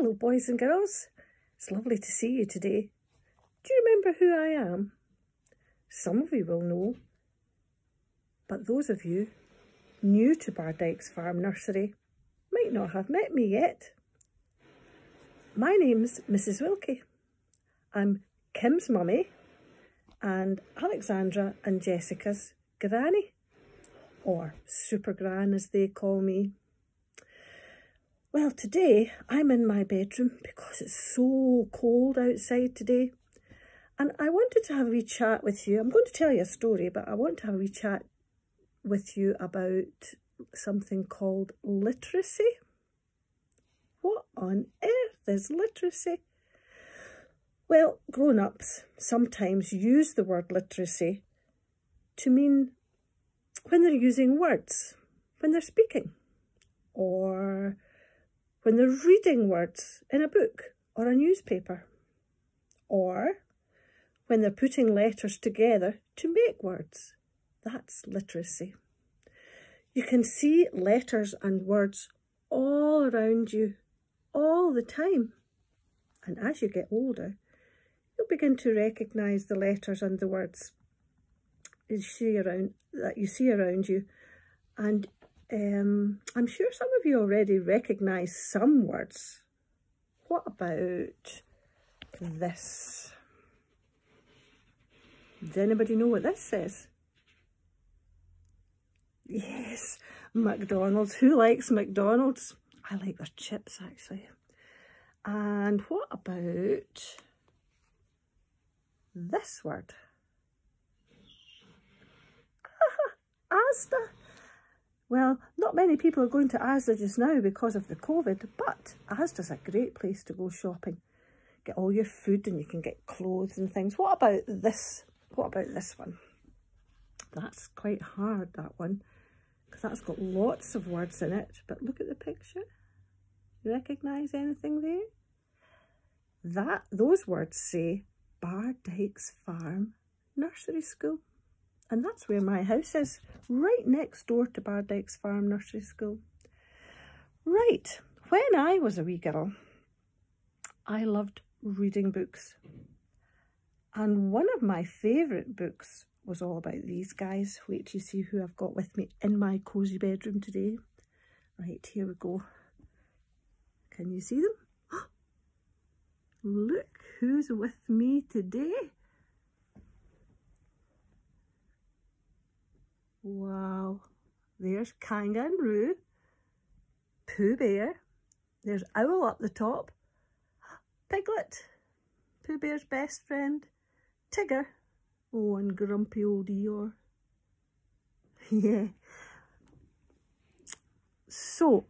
Hello boys and girls, it's lovely to see you today. Do you remember who I am? Some of you will know, but those of you new to Bardykes Farm Nursery might not have met me yet. My name's Mrs Wilkie. I'm Kim's mummy and Alexandra and Jessica's granny, or super gran as they call me. Well, today I'm in my bedroom because it's so cold outside today. And I wanted to have a wee chat with you. I'm going to tell you a story, but I want to have a wee chat with you about something called literacy. What on earth is literacy? Well, grown-ups sometimes use the word literacy to mean when they're using words, when they're speaking, or when they're reading words in a book or a newspaper, or when they're putting letters together to make words. That's literacy. You can see letters and words all around you all the time. And as you get older, you'll begin to recognise the letters and the words you see around that you see around you and um, I'm sure some of you already recognise some words. What about this? Does anybody know what this says? Yes, McDonald's. Who likes McDonald's? I like their chips actually. And what about this word? Asda. Well, not many people are going to Asda just now because of the COVID, but Asda's a great place to go shopping. Get all your food and you can get clothes and things. What about this? What about this one? That's quite hard, that one, because that's got lots of words in it. But look at the picture. You recognise anything there? That Those words say Bardykes Farm Nursery School. And that's where my house is, right next door to Bardykes Farm Nursery School. Right, when I was a wee girl, I loved reading books. And one of my favourite books was all about these guys. Wait you see who I've got with me in my cosy bedroom today. Right, here we go. Can you see them? Look who's with me today. Wow. There's Kangaroo, Pooh Bear, there's Owl up the top, Piglet, Pooh Bear's best friend, Tigger, oh and grumpy old Eeyore. yeah. So,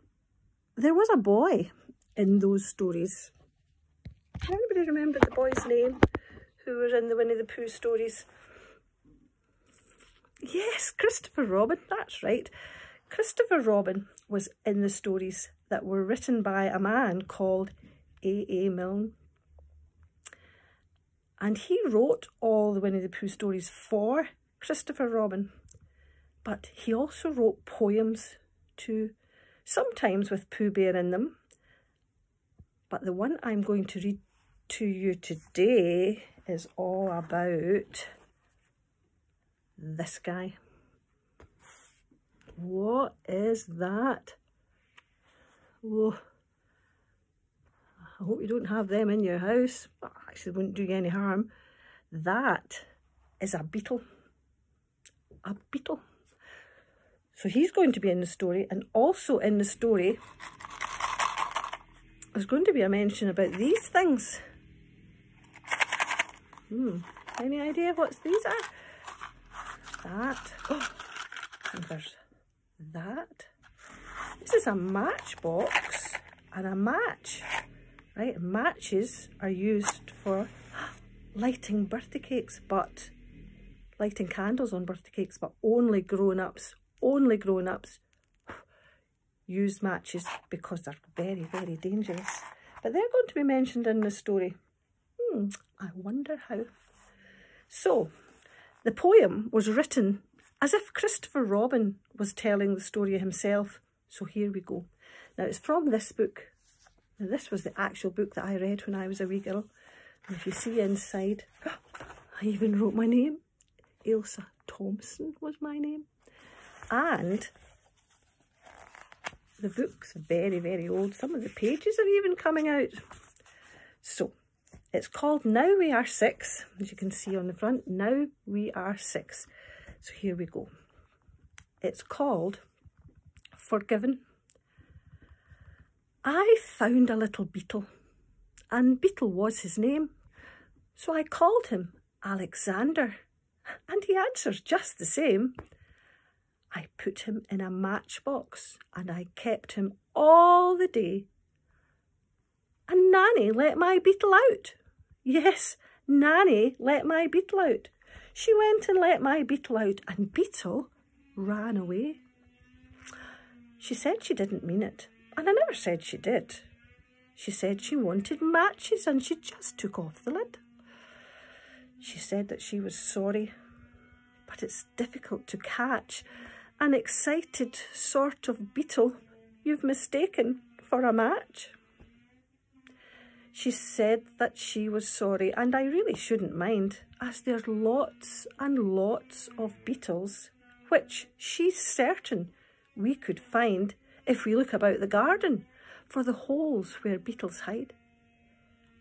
there was a boy in those stories. Anybody remember the boy's name who was in the Winnie the Pooh stories? Yes, Christopher Robin, that's right. Christopher Robin was in the stories that were written by a man called A. A. Milne. And he wrote all the Winnie the Pooh stories for Christopher Robin. But he also wrote poems too, sometimes with Pooh Bear in them. But the one I'm going to read to you today is all about this guy. What is that? Oh, I hope you don't have them in your house. actually, wouldn't do you any harm. That is a beetle. A beetle. So he's going to be in the story and also in the story there's going to be a mention about these things. Hmm, any idea what these are? That. Oh, and there's that. This is a matchbox and a match. Right, matches are used for lighting birthday cakes, but lighting candles on birthday cakes, but only grown-ups, only grown-ups use matches because they're very, very dangerous. But they're going to be mentioned in the story. Hmm, I wonder how. So, the poem was written as if Christopher Robin was telling the story himself. So here we go. Now it's from this book. Now this was the actual book that I read when I was a wee girl. And if you see inside, I even wrote my name. Ailsa Thompson was my name. And the book's very, very old. Some of the pages are even coming out. So, it's called Now We Are Six, as you can see on the front. Now We Are Six. So here we go. It's called Forgiven. I found a little beetle, and Beetle was his name. So I called him Alexander, and he answers just the same. I put him in a matchbox and I kept him all the day. And Nanny let my beetle out. Yes, Nanny let my beetle out. She went and let my beetle out and Beetle ran away. She said she didn't mean it and I never said she did. She said she wanted matches and she just took off the lid. She said that she was sorry, but it's difficult to catch an excited sort of beetle you've mistaken for a match. She said that she was sorry, and I really shouldn't mind, as there's lots and lots of beetles, which she's certain we could find if we look about the garden for the holes where beetles hide.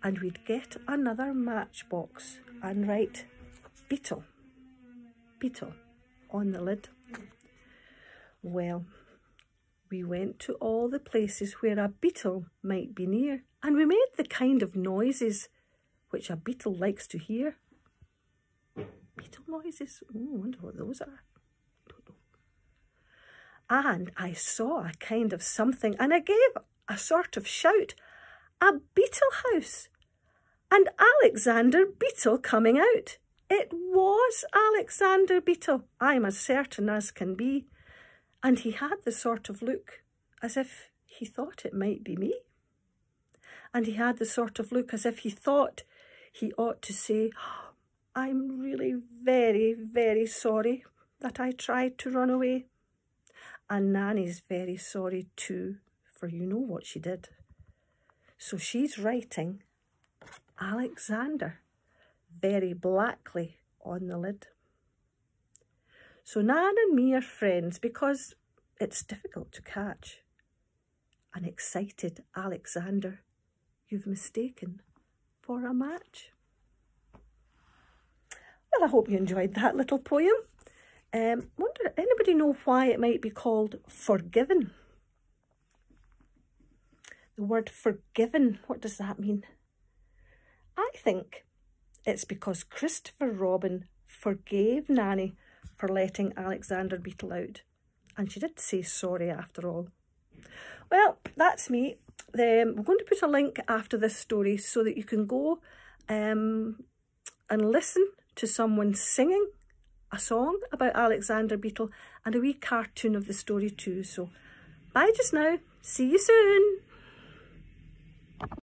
And we'd get another matchbox and write beetle, beetle on the lid. Well, we went to all the places where a beetle might be near, and we made the kind of noises which a beetle likes to hear. Beetle noises? Oh, I wonder what those are. And I saw a kind of something, and I gave a sort of shout, a beetle house, and Alexander Beetle coming out. It was Alexander Beetle, I'm as certain as can be and he had the sort of look as if he thought it might be me. And he had the sort of look as if he thought he ought to say, oh, I'm really very, very sorry that I tried to run away. And Nanny's very sorry too, for you know what she did. So she's writing Alexander very blackly on the lid. So Nan and me are friends because it's difficult to catch. An excited Alexander you've mistaken for a match. Well, I hope you enjoyed that little poem. Um, wonder, anybody know why it might be called forgiven? The word forgiven, what does that mean? I think it's because Christopher Robin forgave Nanny for letting Alexander Beetle out. And she did say sorry after all. Well, that's me. Um, we're going to put a link after this story so that you can go um, and listen to someone singing a song about Alexander Beetle and a wee cartoon of the story too. So bye just now. See you soon.